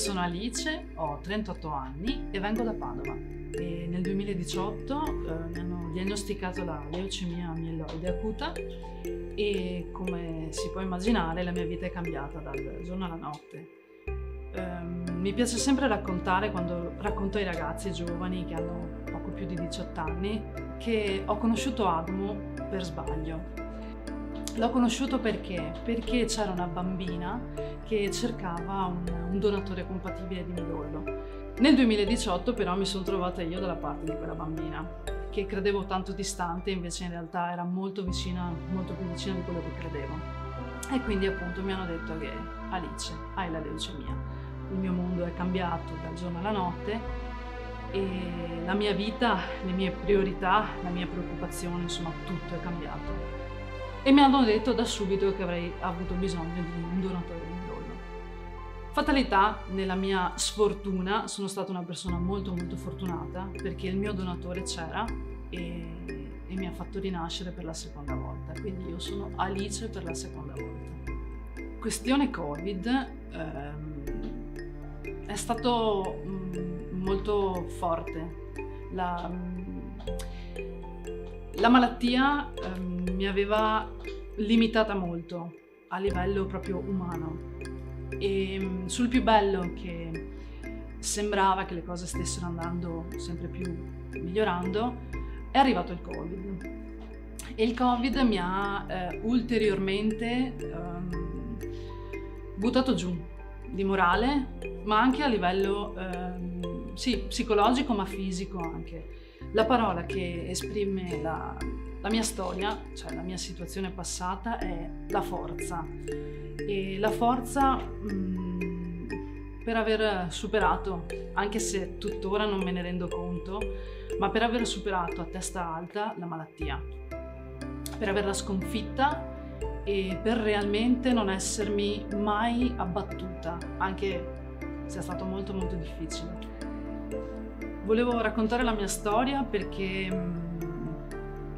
sono Alice, ho 38 anni e vengo da Padova. E nel 2018 eh, mi hanno diagnosticato la leucemia mieloide acuta e come si può immaginare la mia vita è cambiata dal giorno alla notte. Um, mi piace sempre raccontare quando racconto ai ragazzi giovani che hanno poco più di 18 anni che ho conosciuto Adamo per sbaglio. L'ho conosciuto perché? Perché c'era una bambina che cercava un, un, donatore compatibile di midollo. Nel 2018 però mi sono trovata io dalla parte di quella bambina, che credevo tanto distante, invece in realtà era molto vicina, molto più vicina di quello che credevo. E quindi appunto mi hanno detto che Alice, hai la leucemia. Il mio mondo è cambiato dal giorno alla notte e la mia vita, le mie priorità, la mia preoccupazione, insomma tutto è cambiato e mi hanno detto da subito che avrei avuto bisogno di un donatore di midollo. Fatalità, nella mia sfortuna, sono stata una persona molto molto fortunata perché il mio donatore c'era e, e mi ha fatto rinascere per la seconda volta, quindi io sono Alice per la seconda volta. Questione Covid ehm, è stato mm, molto forte. La, mm, la malattia ehm, mi aveva limitata molto a livello proprio umano. E ehm, sul più bello che sembrava che le cose stessero andando sempre più migliorando è arrivato il covid. E il covid mi ha eh, ulteriormente ehm, buttato giù di morale ma anche a livello ehm, sì, psicologico ma fisico anche la parola che esprime la, la mia storia, cioè la mia situazione passata, è la forza. E la forza mh, mm, per aver superato, anche se tuttora non me ne rendo conto, ma per aver superato a testa alta la malattia, per averla sconfitta e per realmente non essermi mai abbattuta, anche se è stato molto molto difficile. Volevo raccontare la mia storia perché, mm,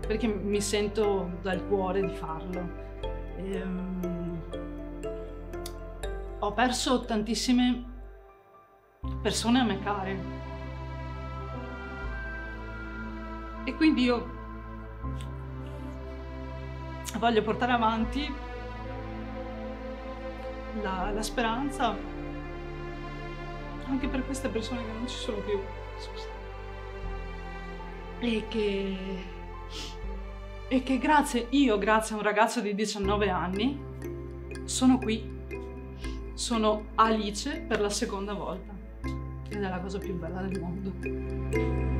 perché mi sento dal cuore di farlo. E, um, ho perso tantissime persone a me care. E quindi io voglio portare avanti la, la speranza anche per queste persone che non ci sono più. E che... E che grazie, io grazie a un ragazzo di 19 anni, sono qui. Sono Alice per la seconda volta. Ed è la cosa più bella del mondo.